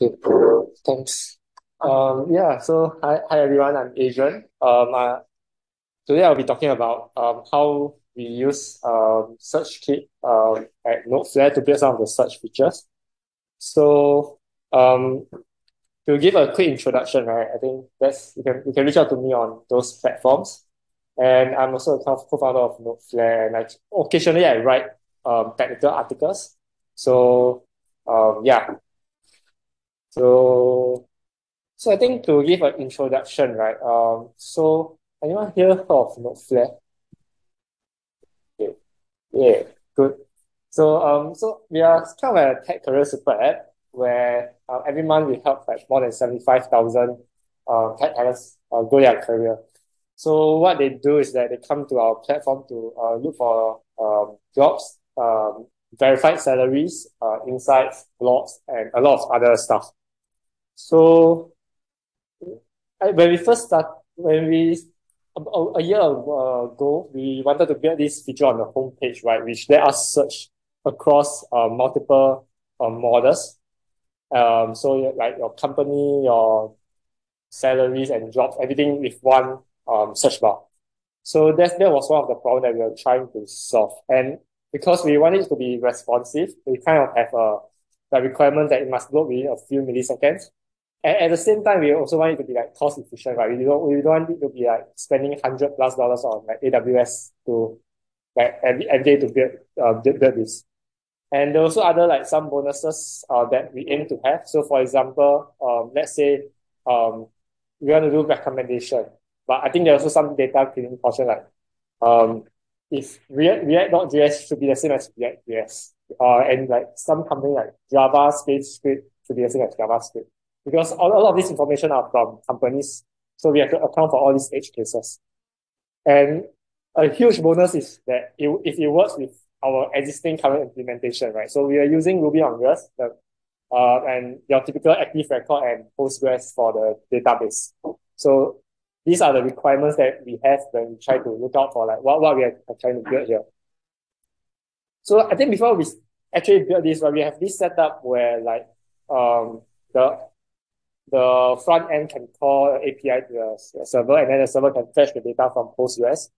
Okay, thanks. Um, yeah, so hi, hi everyone, I'm Adrian. Um, uh, today I'll be talking about um, how we use um, Searchkick um, at NodeFlair to build some of the search features. So um, to give a quick introduction, right, I think that's you can you can reach out to me on those platforms. And I'm also a co-founder of NodeFlair, and I occasionally I write um, technical articles. So um, yeah, so, so I think to give an introduction, right? Um, so anyone here heard of NodeFlair? Okay. Yeah, good. So, um, so we are kind of a tech career super app where uh, every month we help like more than 75,000 uh, tech talents uh, grow their career. So what they do is that they come to our platform to uh, look for um, jobs, um, verified salaries, uh, insights, blogs, and a lot of other stuff. So when we first start, when we a, a year ago, we wanted to build this feature on the homepage, right, which let us search across uh, multiple uh, models. Um, so like your company, your salaries and jobs, everything with one um, search bar. So that, that was one of the problems that we were trying to solve. And because we wanted it to be responsive, we kind of have a, a requirement that it must load within a few milliseconds. At the same time, we also want it to be like cost efficient, right? We don't, we don't want it to be like spending hundred plus dollars on like AWS to like every, every day to build, uh, build, build this. And there are also other like some bonuses uh, that we aim to have. So for example, um, let's say um, we want to do recommendation, but I think there's also some data cleaning portion like um, if React, React.js should be the same as React.js. Uh, and like some company like Java space script should be the same as JavaScript because all, a lot of this information are from companies. So we have to account for all these edge cases. And a huge bonus is that it, if it works with our existing current implementation, right? So we are using Ruby on Rails, the, uh, and your typical active record and Postgres for the database. So these are the requirements that we have when we try to look out for like what, what we are trying to build here. So I think before we actually build this, right, we have this setup where like um the the front end can call API to the server and then the server can fetch the data from Postgres.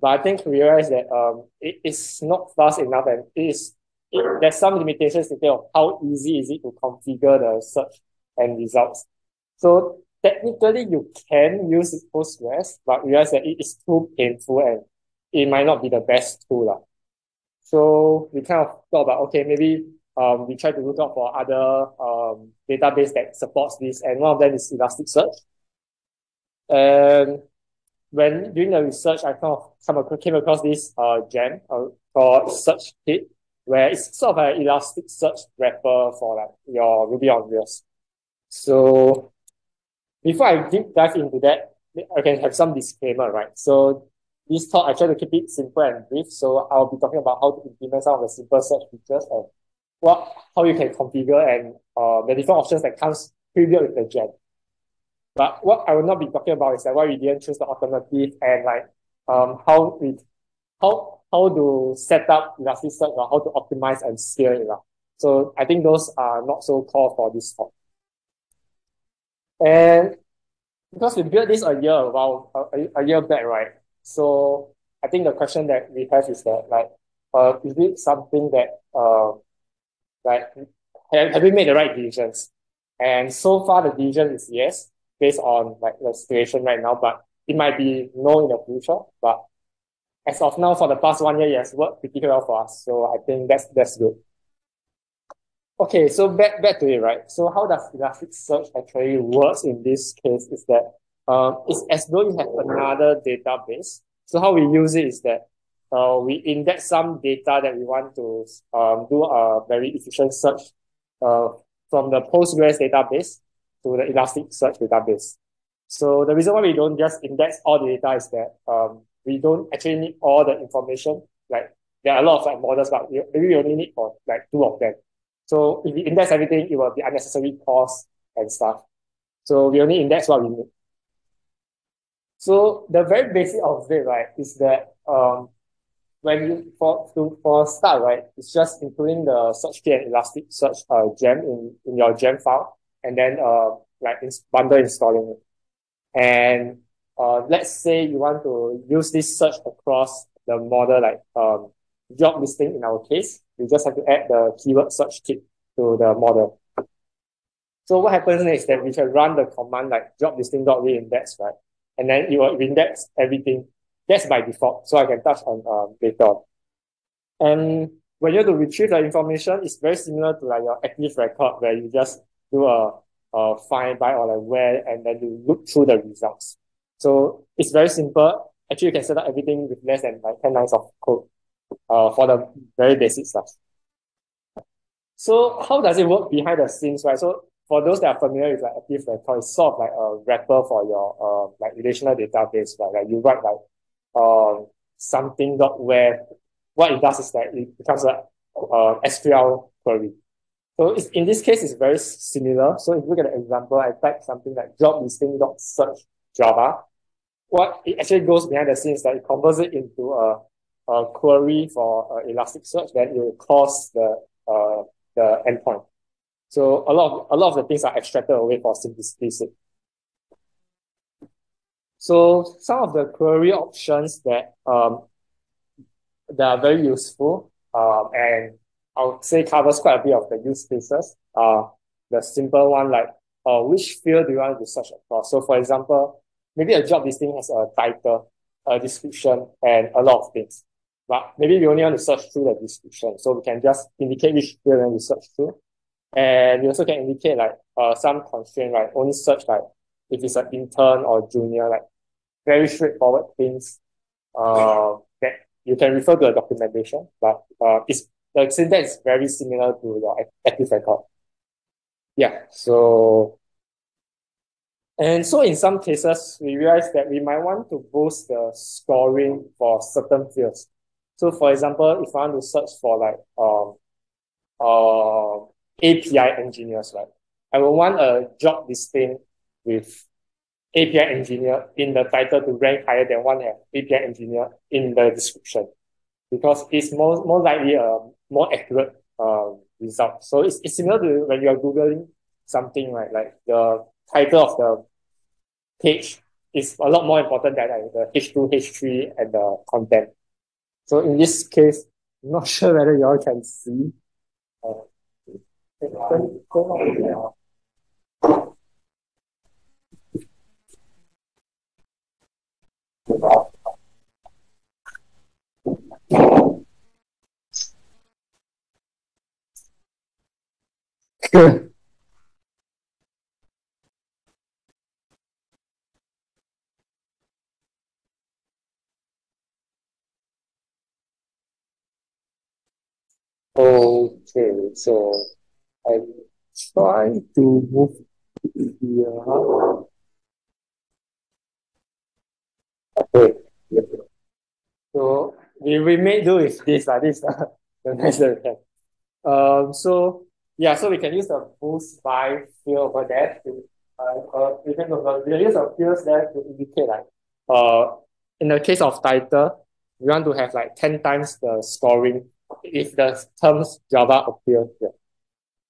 But I think we realize that um, it is not fast enough and it is, it, there's some limitations in terms of how easy is it to configure the search and results. So technically you can use Postgres, but realize that it is too painful and it might not be the best tool. La. So we kind of thought about, okay, maybe um, we try to look out for other um, database that supports this, and one of them is Elasticsearch. And when doing the research, I kind of come across, came across this uh, gem uh, called Search Kit, where it's sort of an Elasticsearch wrapper for like your Ruby on Rails. So before I deep dive into that, I can have some disclaimer, right? So this talk, I try to keep it simple and brief. So I'll be talking about how to implement some of the simple search features and what how you can configure and uh, the different options that comes pre-built with the gem. But what I will not be talking about is that why we didn't choose the alternative and like um how we how how to set up Elasticsearch or how to optimize and scale it. up. So I think those are not so core for this talk. And because we built this a year about a, a year back, right? So I think the question that we have is that like uh is it something that uh right? Have, have we made the right decisions? And so far, the decision is yes, based on like the situation right now, but it might be no in the future. But as of now, for the past one year, it has worked pretty well for us. So I think that's that's good. Okay, so back back to it, right? So how does Elasticsearch actually works in this case is that um, it's as though you have another database. So how we use it is that uh, we index some data that we want to um, do a very efficient search uh, from the Postgres database to the Elasticsearch database. So the reason why we don't just index all the data is that um, we don't actually need all the information. Like there are a lot of like models, but we, maybe we only need for like two of them. So if we index everything, it will be unnecessary cost and stuff. So we only index what we need. So the very basic of it, right, is that um, when you for to for start, right, it's just including the Searchkick and Elasticsearch uh gem in, in your gem file. and then uh, like bundle installing it. And uh, let's say you want to use this search across the model, like um, job listing in our case, you just have to add the keyword searchkick to the model. So what happens next that we can run the command like job listing.reindex, right? And then it will index everything. That's by default. So I can touch on um, later. And when you have to retrieve the information, it's very similar to like your active record where you just do a, a find by or like where and then you look through the results. So it's very simple. Actually, you can set up everything with less than like 10 lines of code uh, for the very basic stuff. So how does it work behind the scenes, right? So for those that are familiar with like Active Record, it's sort of like a wrapper for your uh, like relational database, right? Like you write like um something dot where what it does is that it becomes a uh, SQL query. So in this case, it's very similar. So if you look at example, I type something like job listing dot search Java. What it actually goes behind the scenes that it converts it into a, a query for uh, Elasticsearch, then it will cause the uh, the endpoint. So a lot of a lot of the things are extracted away for simplicity sake. So some of the query options that um that are very useful um and I would say covers quite a bit of the use cases. Uh the simple one like uh which field do you want to search across? So for example, maybe a job listing has a title, a description, and a lot of things. But maybe we only want to search through the description. So we can just indicate which field we want to search through. And we also can indicate like uh some constraint, right? Only search like if it's an intern or junior, like very straightforward things uh that you can refer to a documentation, but uh it's the syntax is very similar to your active record. Yeah, so and so in some cases, we realize that we might want to boost the scoring for certain fields. So for example, if I want to search for like um uh, API engineers, right? I will want a job listing with API engineer in the title to rank higher than one have API engineer in the description because it's more, more likely a more accurate uh, result. So it's, it's similar to when you're Googling something, right? Like the title of the page is a lot more important than like the H2, H3 and the content. So in this case, I'm not sure whether you all can see. Uh, Okay, so I try to move here. Okay. So we, we may do with this, like this, uh, the next that we. Um, so yeah, so we can use the boost by field over there to uh, uh we can we use the fields there to indicate like uh in the case of title, we want to have like 10 times the scoring if the terms Java appear here.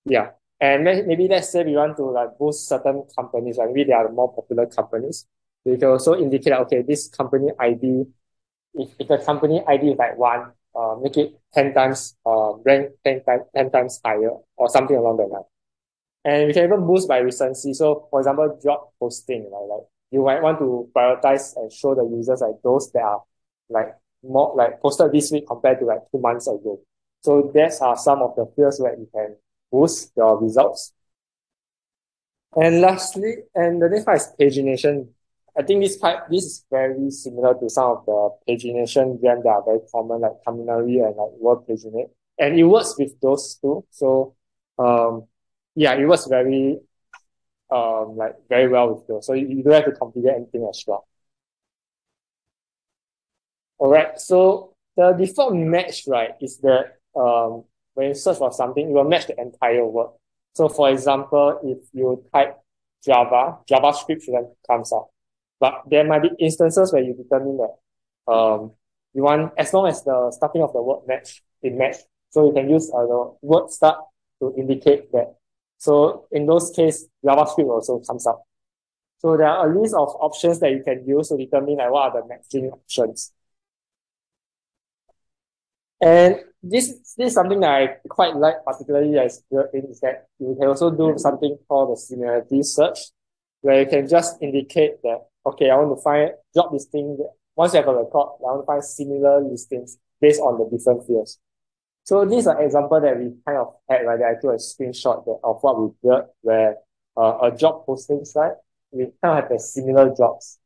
Yeah. And maybe let's say we want to like boost certain companies, like maybe they are the more popular companies. We can also indicate, okay, this company ID, if, if the company ID is like one, uh, make it 10 times, uh, rank 10, times 10 times higher or something along that line. And we can even boost by recency. So for example, job posting, right? Like you might want to prioritize and show the users like those that are like more like posted this week compared to like two months ago. So these are some of the fields where you can boost your results. And lastly, and the next part is pagination. I think this part, this is very similar to some of the pagination gems that are very common, like Kaminari and like Will Paginate. And it works with those two. So, um, yeah, it works very, um, like very well with those. So you, you don't have to configure anything as well. All right. So the default match, right, is that um, when you search for something, it will match the entire word. So for example, if you type Java, JavaScript shouldn't comes out. But there might be instances where you determine that um, you want, as long as the starting of the word match, it match. So you can use uh, the word start to indicate that So in those cases, JavaScript also comes up. So there are a list of options that you can use to determine like what are the matching options. And this, this is something that I quite like, particularly as in is that you can also do something called the similarity search, where you can just indicate that, okay, I want to find job listing. Once you have a record, I want to find similar listings based on the different fields. So this is an example that we kind of had, right? I took a screenshot that, of what we built where uh, a job posting site, we kind of have the similar jobs.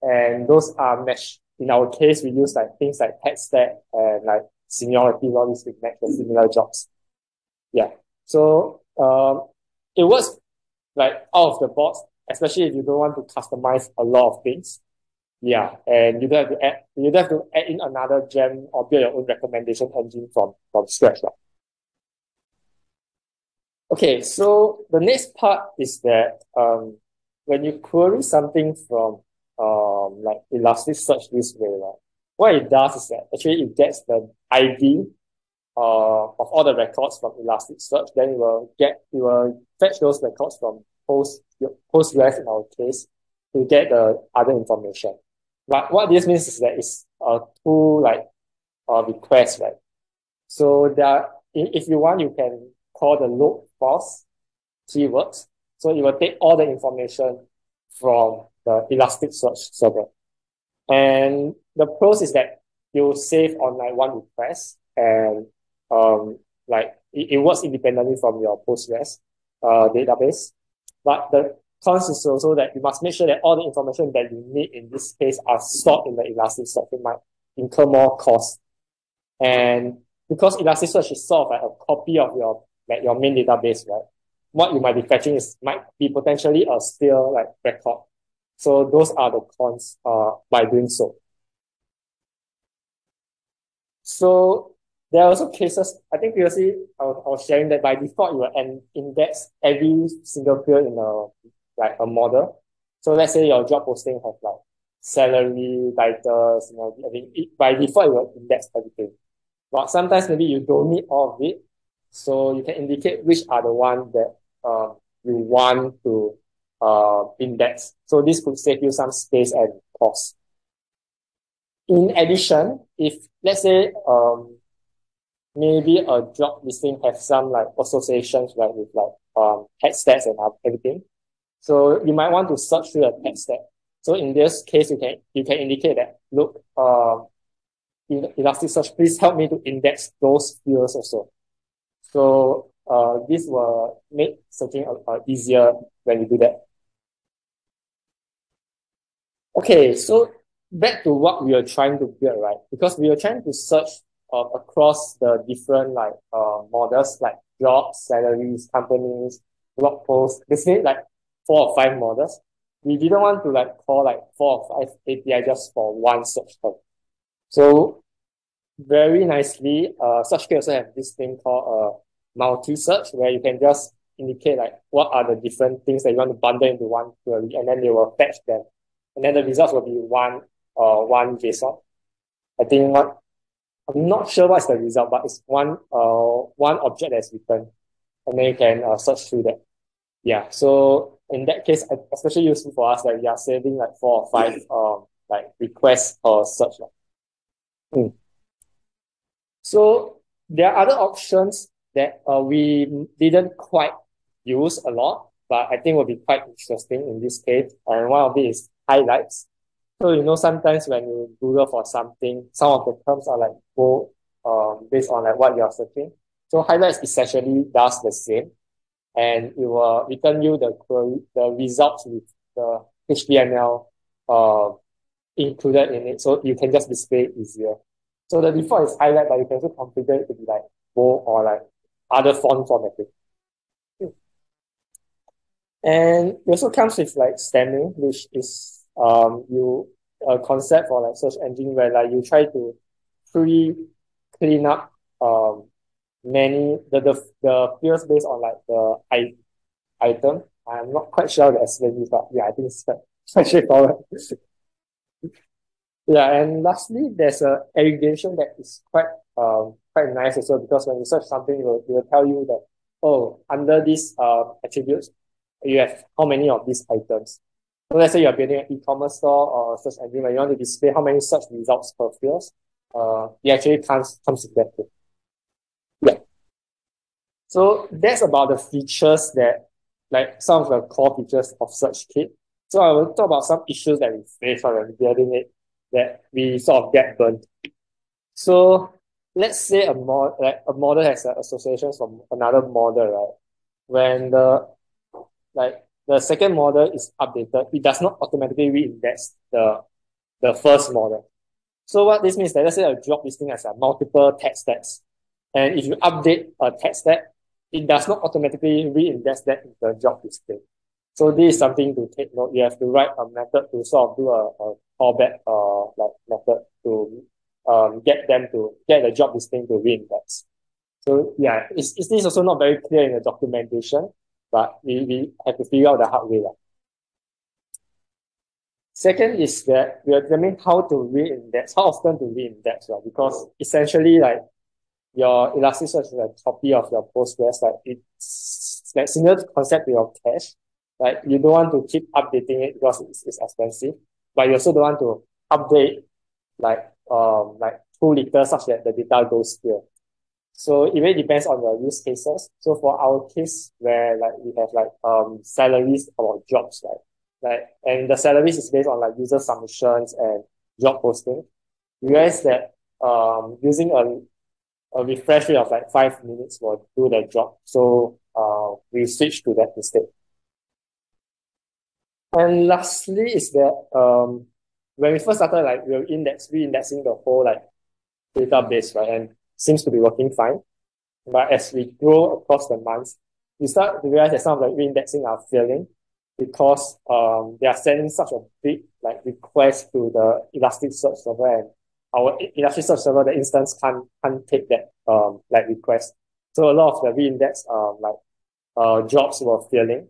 And those are matched. In our case, we use like things like tech stack and like seniority, all these to match the similar jobs. Yeah. So um, it works like out of the box, especially if you don't want to customize a lot of things. Yeah, and you don't have to add you don't have to add in another gem or build your own recommendation engine from from scratch. Right? Okay, so the next part is that um when you query something from um like Elasticsearch this way, right? What it does is that actually it gets the ID uh of all the records from Elasticsearch, then it will get it will fetch those records from Post Postgres in our case to get the other information. But what this means is that it's uh, two like uh, requests, right? So there, if you want, you can call the load false keywords. So it will take all the information from the Elasticsearch server. And the pros is that you save on like one request and um like it, it works independently from your Postgres uh database. But the cons is also that you must make sure that all the information that you need in this case are stored in the Elasticsearch. It might incur more cost. And because Elasticsearch is sort of like a copy of your like your main database, right? What you might be fetching is might be potentially a still like record. So those are the cons uh by doing so. So there are also cases, I think previously I was, I was sharing that by default you will index every single field in a like a model. So let's say your job posting has like salary, titles, you know, I mean, it, by default, it will index everything. But sometimes maybe you don't need all of it. So you can indicate which are the ones that um, you want to uh, index. So this could save you some space and cost. In addition, if let's say um, maybe a job listing have some like associations right with like um tech stacks and everything, so you might want to search through a stack. So in this case, you can you can indicate that look, uh, Elasticsearch, please help me to index those fields also. So uh, this will make searching uh, easier when you do that. Okay, so back to what we are trying to build, right? Because we are trying to search uh, across the different like uh, models like jobs, salaries, companies, blog posts, basically like four or five models. We didn't want to like call like four or five API just for one search term. So very nicely, uh, Searchkick also have this thing called uh, multi-search where you can just indicate like what are the different things that you want to bundle into one query and then they will fetch them. And then the results will be one uh one JSON. I think what I'm not sure what's the result, but it's one uh one object that's returned. And then you can uh, search through that. Yeah. So in that case, especially useful for us, like we are saving like four or five um like requests or search. Like. Mm. So there are other options that uh, we didn't quite use a lot, but I think will be quite interesting in this case. And one of is highlights. So you know sometimes when you Google for something, some of the terms are like bold um based on like what you're searching. So highlights essentially does the same and it will return you the query, the results with the HTML uh, included in it. So you can just display it easier. So the default is highlight, but you can also configure it to be like bold or like other font formatting. And it also comes with like stemming, which is um you a concept for like search engine where like you try to pre clean up um many the the the fields based on like the I, item. I'm not quite sure the explain this, but yeah, I think it's quite, straightforward. yeah, and lastly, there's a aggregation that is quite um quite nice also because when you search something, it will, it will tell you that oh, under these uh, attributes, you have how many of these items. Let's say you're building an e-commerce store or search engine where you want to display how many search results per field. Uh, it actually comes, comes with that too. Yeah. So that's about the features that, like some of the core features of Searchkick. So I will talk about some issues that we face when building it that we sort of get burnt. So let's say a mod like a model has an association from another model, right? When the like the second model is updated, it does not automatically reindex the the first model. So what this means that let's say a job listing has a multiple text tags. And if you update a text tag, it does not automatically reindex that in the job listing. So this is something to take note. You have to write a method to sort of do a, a callback uh like method to um, get them to get the job listing to reindex. So yeah, it's, it's this also not very clear in the documentation, but we, we have to figure out the hard way. Second is that we are determining how to reindex, how often to reindex, right? Because essentially like your Elasticsearch is a copy of your Postgres, like it's like similar concept to your cache. Like you don't want to keep updating it because it's, it's expensive, but you also don't want to update like um, like too little such that the data goes here. So it really depends on your use cases. So for our case where like we have like um salaries or jobs, right? Like and the salaries is based on like user submissions and job posting. You realize that um using a a refresh rate of like five minutes will do the job. So uh we switch to that instead. And lastly is that um when we first started, like we were index, re-indexing the whole like database, right? And seems to be working fine. But as we grow across the months, we start to realize that some of the re-indexing are failing because um they are sending such a big like request to the Elasticsearch server and our Elasticsearch server, the instance can't can't take that um like request. So a lot of the re-index um like uh jobs were failing.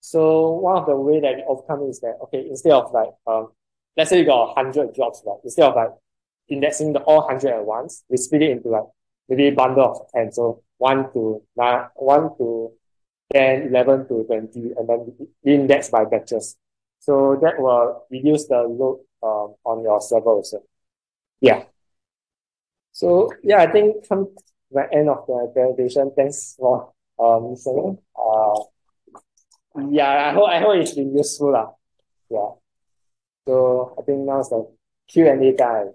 So one of the way that we overcome is that okay, instead of like um let's say you got hundred jobs, right? Instead of like indexing the all hundred at once, we split it into like maybe a bundle of ten. So one to nine, one to 10, 11 to 20, and then index by batches. So that will reduce the load um, on your server also. Yeah. So yeah, I think come the end of the presentation. Thanks for um listening. Uh, yeah, I hope I hope it's been useful lah. Yeah. So I think now is the Q&A time.